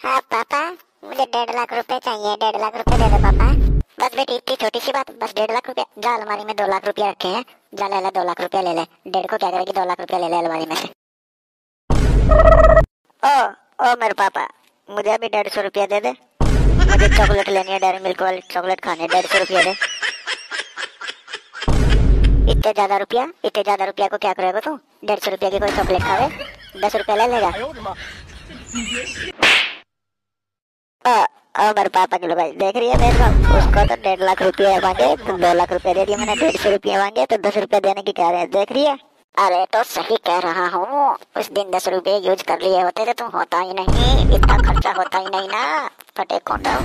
हाँ पापा, मुझे डेढ़ लाख रुपए चाहिए, डेढ़ लाख रुपए दे दो, पापा। बस बेटी, इतनी छोटी सी बात, बस डेढ़ लाख रुपए। जा अलमारी में दो लाख रुपया रखे हैं। जा ले ले, दो लाख रुपया ले ले। डेढ़ को क्या करेगी, दो लाख रुपया ले ले अलमारी में। से ओ ओ मेरे पापा, मुझे अभी डेढ़ सौ रुपया दे दे। मुझे चॉकलेट लेनी है डेयरी मिल्क वाली चॉकलेट खानी है, डेढ़ सौ रुपया दे। इतने ज़्यादा रुपया, इतने ज़्यादा रुपया को क्या करेगा तू? डेढ़ सौ रुपया की कोई चॉकलेट खावे? दस रुपया ले लेगा? ओ और मेरे पापा के भाई देख रही है मेरे उसको तो डेढ़ लाख रुपया मांगे तो दो लाख रुपया दे दिए मैंने, डेढ़ सौ रुपया मांगे तो दस रुपया देने की कह रहे हैं, देख रही है? अरे तो सही कह रहा हूँ, उस दिन दस रुपये यूज़ कर लिए होते थे तुम होता ही नहीं, इतना खर्चा होता ही नहीं ना, फटे खोटा